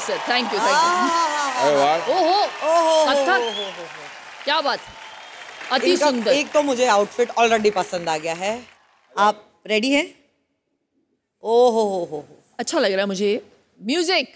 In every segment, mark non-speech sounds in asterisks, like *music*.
Sir thank you thank you ओहो ओहो कथक क्या बात। है अति सुंदर। एक तो मुझे आउटफिट ऑलरेडी पसंद आ गया है। आप रेडी हैं? ओ हो हो हो। हो अच्छा लग रहा है मुझे। म्यूज़िक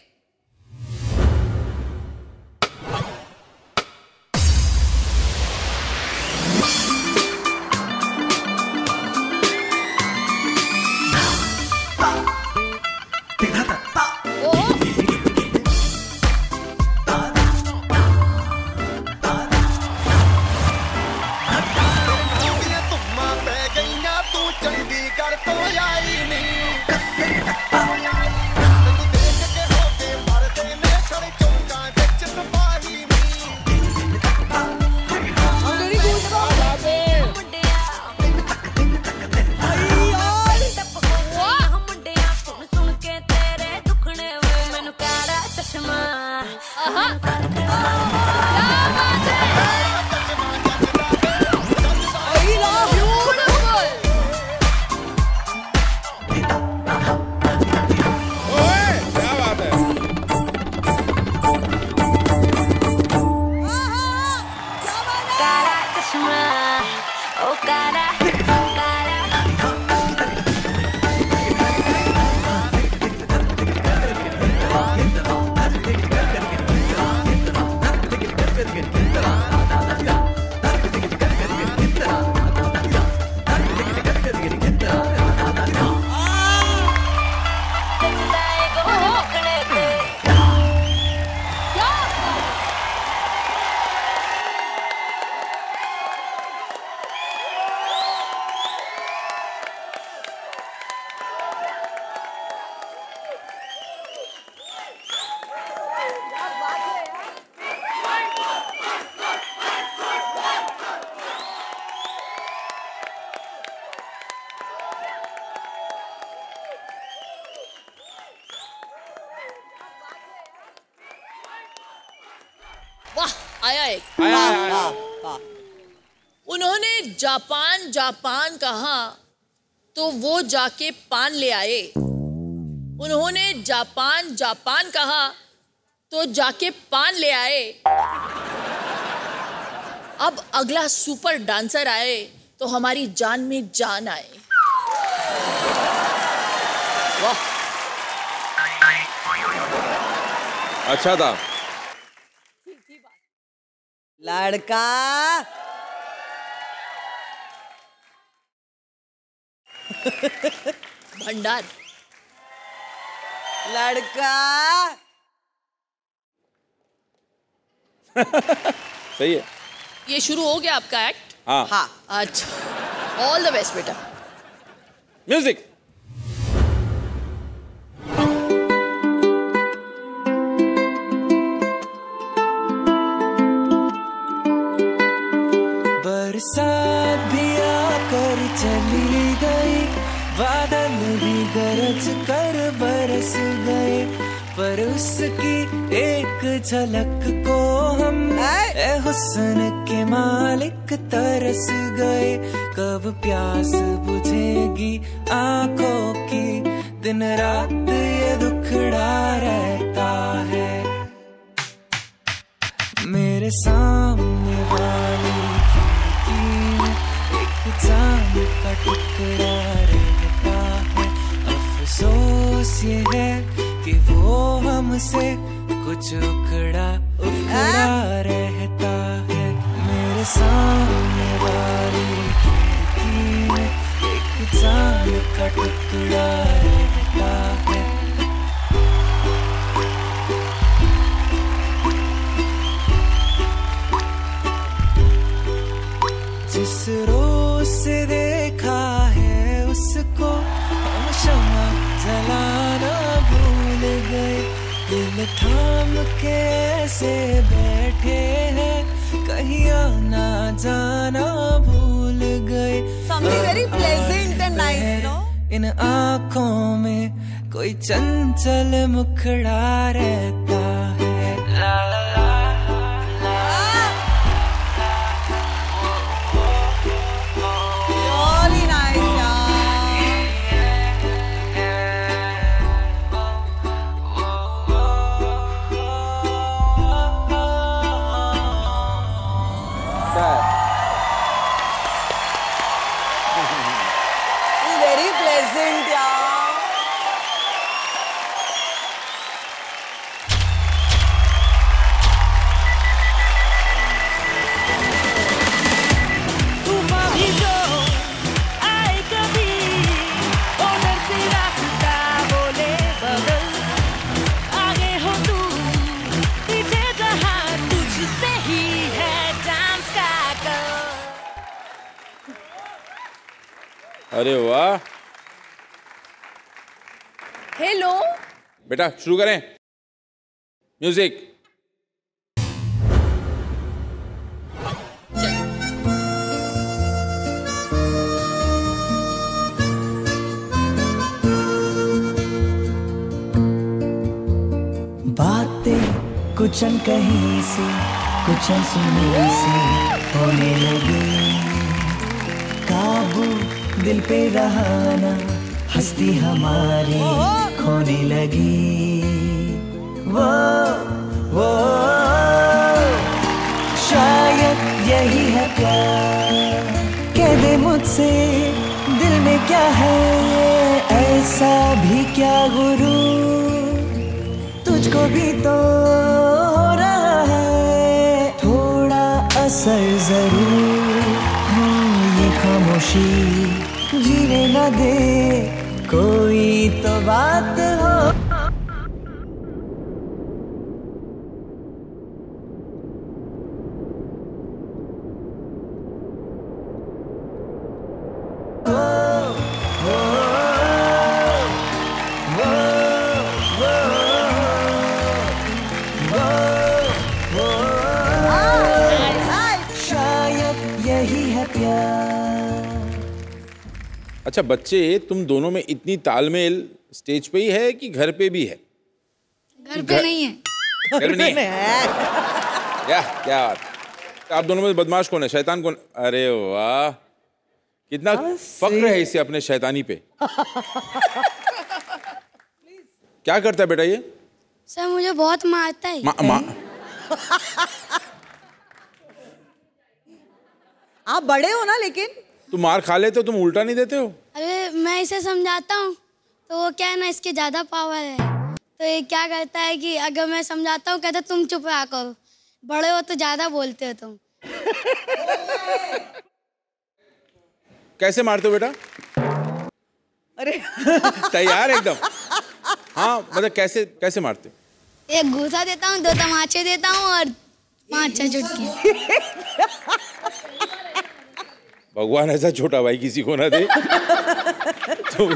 आया आया, आया। उन्होंने जापान जापान कहा तो वो जाके पान ले आए। उन्होंने जापान जापान कहा तो जाके पान ले आए। अब अगला सुपर डांसर आए तो हमारी जान में जान आए। वाह। अच्छा था। लड़का। भंडार। लड़का। सही है। ये शुरू हो गया आपका एक्ट हाँ। हाँ। अच्छा। ऑल द बेस्ट बेटा। म्यूज़िक बरसात भी आकर चली गई। बादल भी गरज कर बरस गए। पर उसकी एक झलक को हम ए हुस्न के मालिक तरस गए। कब प्यास बुझेगी आँखों की। दिन रात ये दुखड़ा रहता है। मेरे सामने वाली का टुकड़ा रहता है। अफसोस ये है कि वो हमसे कुछ उखड़ा उखड़ा रहता है। मेरे सामने वाली खिड़की में एक चाँद का टुकड़ा इन आँखों में कोई चंचल मुखड़ा रहता। हेलो बेटा शुरू करें। म्यूज़िक बातें कुछ कहीं से कुछ सुनी से होने लगी। काबू दिल पे रहाना हस्ती हमारी खोने लगी। वो वो, शायद यही है प्यार। कह दे मुझसे, दिल में क्या है? ऐसा भी क्या गुरु? तुझको भी तो हो रहा है, थोड़ा असर ज़रूर। हो ये खामोशी, जीने न दे। कोई तो बात अच्छा बच्चे तुम दोनों में इतनी तालमेल स्टेज पे ही है कि घर पे भी है? घर पे नहीं है। घर नहीं है? *laughs* क्या क्या बात? आप दोनों में बदमाश कौन है? शैतान कौन? अरे वाह! कितना फक्र है इसे अपने शैतानी पे। क्या करता है बेटा ये? सर मुझे बहुत मारता है। मा, मा, आप बड़े हो ना लेकिन। तुम मार खा लेते हो तुम उल्टा नहीं देते हो? अरे मैं इसे समझाता हूँ। तो वो क्या है ना इसके ज़्यादा पावर है। तो ये क्या करता है कि अगर मैं समझाता हूँ कहता तुम चुप रहा करो। बड़े हो तो ज़्यादा बोलते हो तुम। कैसे मारते हो बेटा? अरे। *laughs* तैयार एकदम। हाँ मतलब कैसे कैसे मारते हो? एक घूसा देता हूँ दो तमाचे देता हूँ और पाँच छह चुटकी *laughs* भगवान ऐसा छोटा भाई किसी को ना दे। तो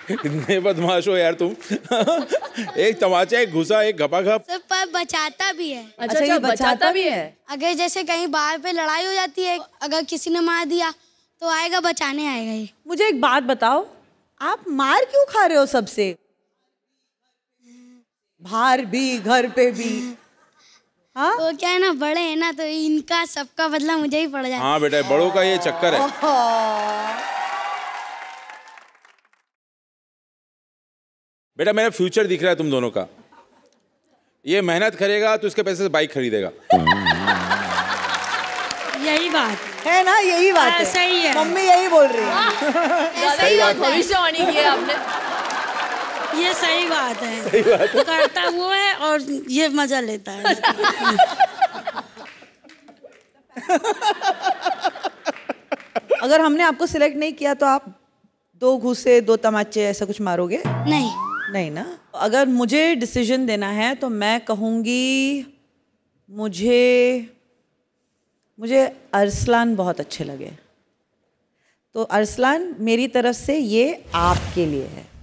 इतने बदमाश हो यार तुम। एक तमाचा एक घुसा एक घपा घप सर पर बचाता भी है। अच्छा अच्छा बचाता भी है। अगर जैसे कहीं बाहर पे लड़ाई हो जाती है अगर किसी ने मार दिया तो आएगा बचाने आएगा ये। मुझे एक बात बताओ आप मार क्यों खा रहे हो सबसे? बाहर भी घर पे भी। हाँ? वो क्या है ना बड़े हैं ना तो इनका सबका बदला मुझे ही पड़ जाता है हाँ। बेटा बड़ों का ये चक्कर है। बेटा मेरा फ्यूचर दिख रहा है तुम दोनों का। ये मेहनत करेगा तो इसके पैसे से बाइक खरीदेगा। यही बात। है ना यही बात हाँ, है। सही है। मम्मी यही बोल रही है। ही भविष्यवाणी की है। आपने। ये सही बात है। सही बात है। करता वो है और ये मज़ा लेता है। अगर हमने आपको सिलेक्ट नहीं किया तो आप दो घूसे दो तमाचे ऐसा कुछ मारोगे? नहीं। नहीं ना? अगर मुझे डिसीज़न देना है तो मैं कहूँगी मुझे मुझे अरसलान बहुत अच्छे लगे। तो अरसलान मेरी तरफ़ से ये आपके लिए है।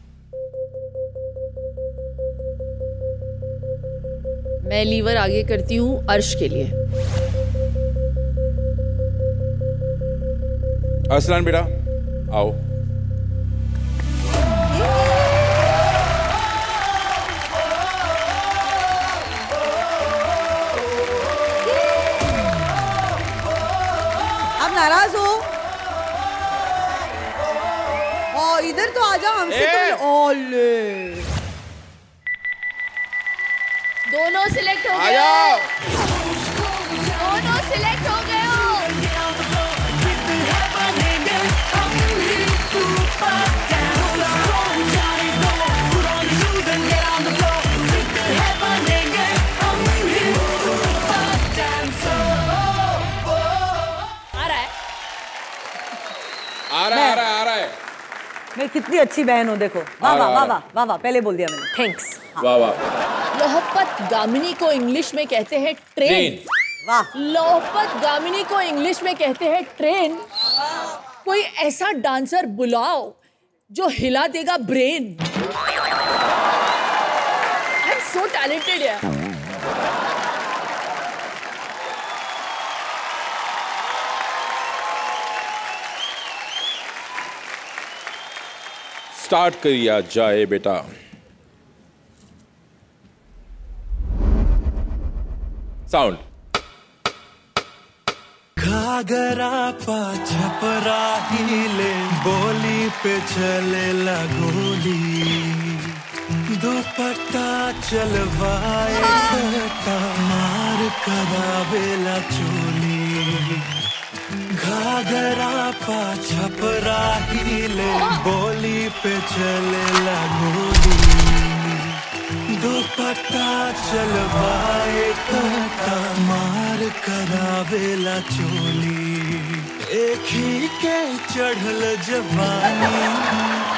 मैं लीवर आगे करती हूँ अर्श के लिए। असलान बेटा आओ। आप नाराज़ हो? इधर तो आ जाओ हमसे! तो ओले दोनों सिलेक्ट हो गए मैं कितनी अच्छी बहन हूँ देखो। वाह वाह वाह वाह वाह वाह पहले बोल दिया मैंने। थैंक्स वाह वाह। लोहपत गामिनी को इंग्लिश में कहते हैं ट्रेन। ट्रेन। वाह। लोहपत गामिनी को इंग्लिश में कहते हैं ट्रेन। कोई ऐसा डांसर बुलाओ जो हिला देगा brain. I am so talented यार। स्टार्ट करिया जाए बेटा। साउंड। घाघरा पा छपरा हिले, बोली पे चले लगोली। दुपट्टा चलवाए मार करावेला चोली। घाघरा छपरा हिले, बोली पे चले लगोली दुपट्टा चलवाए कटा मार करावेला चोली। एक ही के चढ़ल जवानी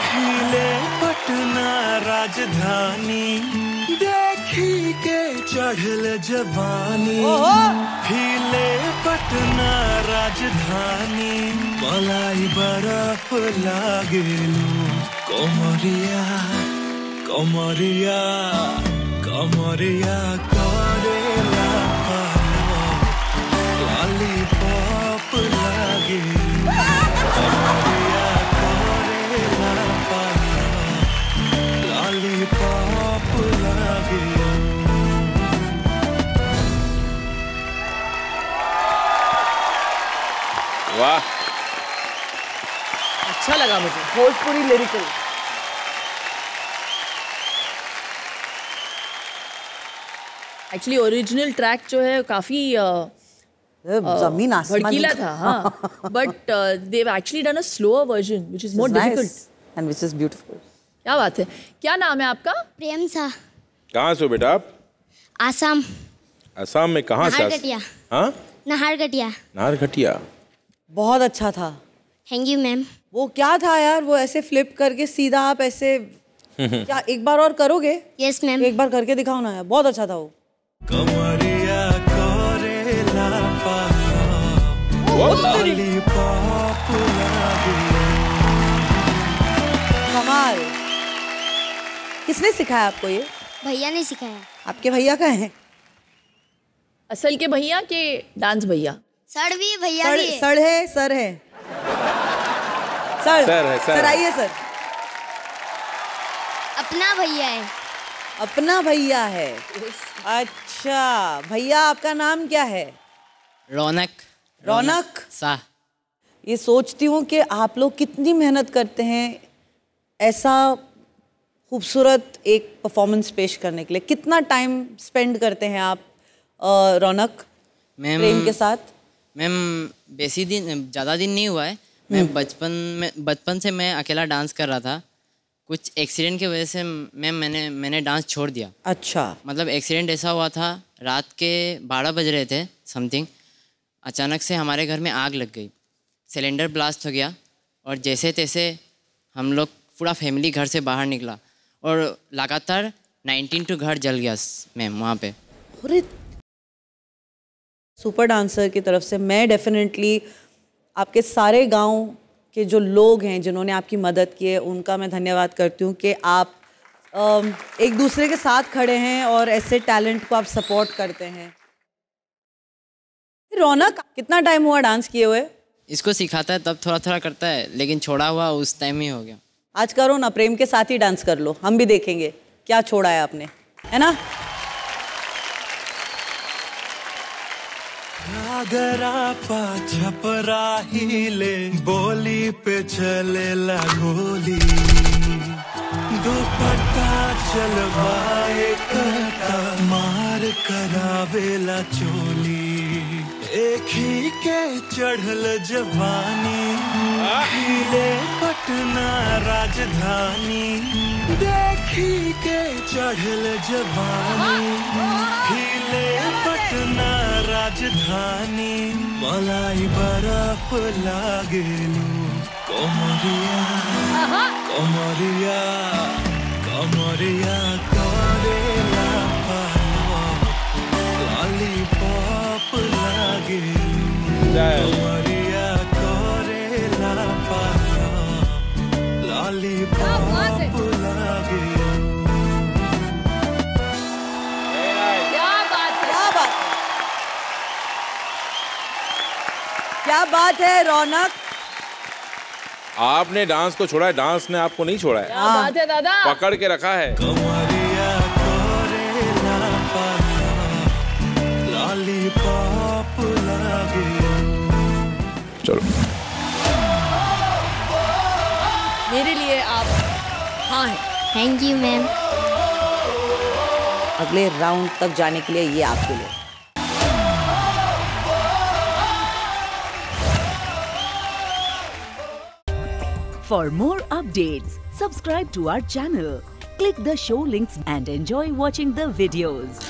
हिले पटना राजधानी। देखी के चढ़ल जवानी फीले पटना राजधानी। मलाई बर्फ़ लागेलू कमरिया कमरिया कमरिया करेला वाह। अच्छा लगा मुझे। Bhojpuri lyrical actually original track जो है काफ़ी ज़मीन भड़कीला था हाँ। But Dev actually done a slower version which is more difficult and which is beautiful क्या बात है। क्या नाम है आपका? प्रेम सा। कहाँ से हो बेटा आप? आसाम। आसाम में कहाँ से नाहरगटिया। हाँ? नाहरगटिया। बहुत अच्छा था। थैंक यू मैम वो क्या था यार वो ऐसे फ्लिप करके सीधा आप ऐसे *laughs* क्या एक बार और करोगे? यस मैम एक बार करके दिखाओ ना यार बहुत अच्छा था वो। कमाल। किसने सिखाया आपको ये? भैया ने सिखाया। आपके भैया का है? असल के भैया के डांस भैया। सर भी भैया सर भी। है। सर है सर है। सर सर है, सर सर आइए सर। अपना भैया है। अपना भैया है। अच्छा भैया आपका नाम क्या है? रौनक। रौनक? शाह ये सोचती हूँ कि आप लोग कितनी मेहनत करते हैं ऐसा खूबसूरत एक परफॉर्मेंस पेश करने के लिए। कितना टाइम स्पेंड करते हैं आप रौनक? मैम प्रेम के साथ? मैम बेसी दिन ज़्यादा दिन नहीं हुआ है। मैं बचपन में बचपन से मैं अकेला डांस कर रहा था। कुछ एक्सीडेंट की वजह से मैम मैंने मैंने डांस छोड़ दिया। अच्छा। मतलब एक्सीडेंट ऐसा हुआ था रात के बारह बज रहे थे समथिंग। अचानक से हमारे घर में आग लग गई। सिलेंडर ब्लास्ट हो गया और जैसे तैसे हम लोग पूरा फैमिली घर से बाहर निकला और लगातार 19 टू घर जल गया मैम वहाँ पे। अरे सुपर डांसर की तरफ़ से मैं डेफिनेटली आपके सारे गाँव के जो लोग हैं जिन्होंने आपकी मदद की है उनका मैं धन्यवाद करती हूँ कि आप एक दूसरे के साथ खड़े हैं और ऐसे टैलेंट को आप सपोर्ट करते हैं। रौनक कितना टाइम हुआ डांस किए हुए? इसको सिखाता है तब थोड़ा थोड़ा करता है लेकिन छोड़ा हुआ उस टाइम ही हो गया। आज करो ना प्रेम के साथ ही डांस कर लो हम भी देखेंगे क्या छोड़ा है आपने है ना? घाघरा पा छपरा हिले बोली पे चले लगोली दुपट्टा चलवाए कटा मार करावेला चोली। एक ही के चढ़ल जवानी हिले पटना राजधानी। देखी के चढ़ल जवानी। हिले पटना राजधानी। मलाई बर्फ़ लागेलू। कोमरिया कोमरिया कोमरिया करेला पालो लॉलीपॉप लागेलू। जय कोमरिया। लॉलीपॉप लागे। क्या बात है। क्या बात है। क्या बात है रौनक। आपने डांस को छोड़ा है डांस ने आपको नहीं छोड़ा है। क्या बात है दादा। पकड़ के रखा है। थैंक यू मैम अगले राउंड तक जाने के लिए ये आपके लिए। For more update subscribe to our channel click the show links and enjoy watching the videos